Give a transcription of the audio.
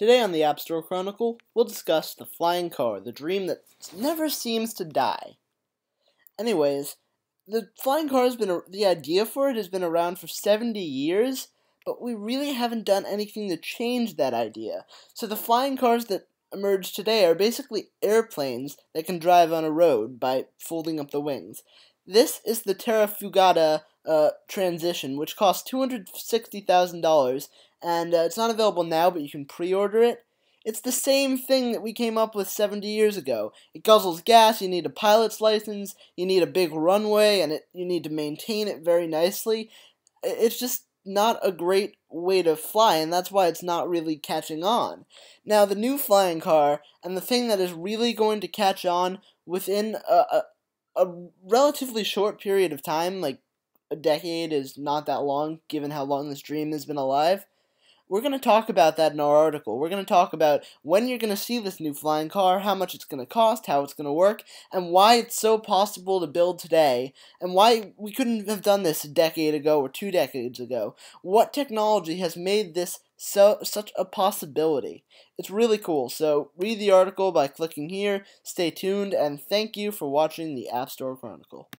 Today on the App Store Chronicle, we'll discuss the flying car, the dream that never seems to die. Anyways, the flying car has been, the idea for it has been around for 70 years, but we really haven't done anything to change that idea. So the flying cars that emerge today are basically airplanes that can drive on a road by folding up the wings. This is the Terrafugia uh, transition, which costs $260,000, and uh, it's not available now, but you can pre-order it. It's the same thing that we came up with 70 years ago. It guzzles gas, you need a pilot's license, you need a big runway, and it, you need to maintain it very nicely. It's just not a great way to fly, and that's why it's not really catching on. Now, the new flying car, and the thing that is really going to catch on within a, a, a relatively short period of time, like a decade is not that long, given how long this dream has been alive, we're going to talk about that in our article. We're going to talk about when you're going to see this new flying car, how much it's going to cost, how it's going to work, and why it's so possible to build today, and why we couldn't have done this a decade ago or two decades ago. What technology has made this so such a possibility? It's really cool. So read the article by clicking here. Stay tuned, and thank you for watching the App Store Chronicle.